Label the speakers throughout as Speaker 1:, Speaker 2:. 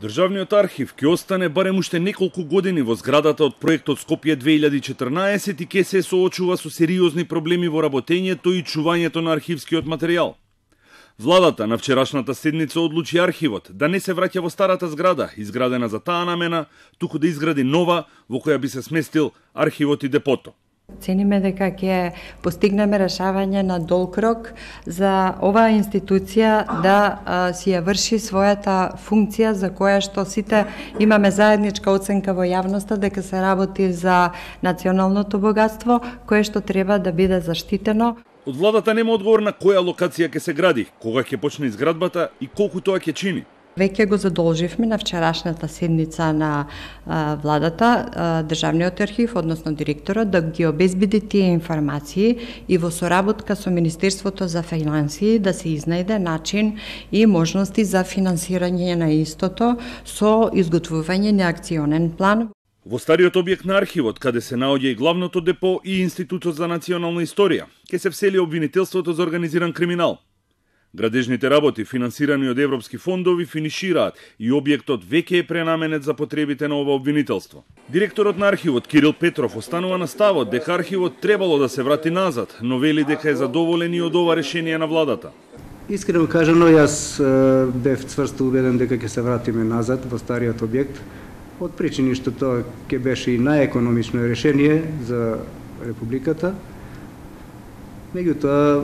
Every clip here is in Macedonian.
Speaker 1: Државниот архив ќе остане барем уште неколку години во зградата од проектот Скопје 2014 и ќе се соочува со сериозни проблеми во работењето и чувањето на архивскиот материјал. Владата на вчерашната седница одлучи архивот да не се враќа во старата зграда, изградена за таа намена, туку да изгради нова во која би се сместил архивот и депото.
Speaker 2: Цениме дека ќе постигнеме решавање на долг рок за оваа институција да а, си ја врши својата функција за која што сите имаме заедничка оценка во јавноста дека се работи за националното богатство кое што треба да биде заштитено.
Speaker 1: Од владата нема одговор на која локација ќе се гради, кога ќе почне изградбата и колку тоа ќе чини.
Speaker 2: Веќе го задолживме на вчерашната седница на а, владата, а, Државниот архив, односно директорот, да ги обезбеди тие информации и во соработка со Министерството за финансии да се изнајде начин и можности за финансирање на истото со изготвување на акционен план.
Speaker 1: Во стариот објект на архивот, каде се наоѓа и главното депо и Институтот за национална историја, ќе се всели обвинителството за организиран криминал. Градежните работи, финансирани од европски фондови, финишираат и објектот веќе е пренаменет за потребите на ова обвинителство. Директорот на архивот Кирил Петров останува на ставот дека архивот требало да се врати назад, но вели дека е задоволен и од ова решение на владата.
Speaker 3: Искрено кажано, јас бев цврсто убеден дека ќе се вратиме назад во стариот објект, од причини што тоа ќе беше и најекономично решение за Републиката. Меѓутоа,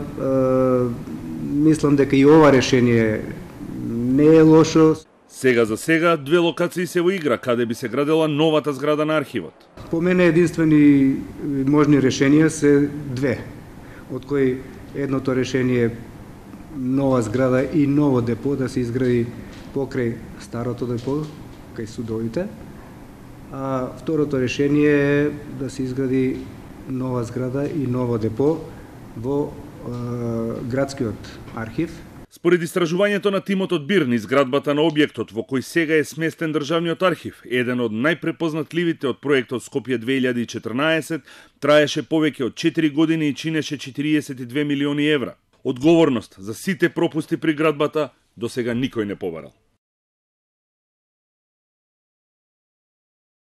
Speaker 3: мислам дека и ова решение не е лошо.
Speaker 1: Сега за сега две локации се во игра каде би се градела новата зграда на архивот.
Speaker 3: По мене единствени можни решенија се две, од кои едното решение нова зграда и ново депо да се изгради покрај старото депо, кај судовите. А второто решение е да се изгради нова зграда и ново депо во градскиот архив.
Speaker 1: Според истражувањето на тимот од Бирн, изградбата на објектот во кој сега е сместен државниот архив, еден од најпрепознатливите од проектот Скопје 2014, траеше повеќе од 4 години и чинеше 42 милиони евра. Одговорност за сите пропусти при градбата до сега никој не побарал.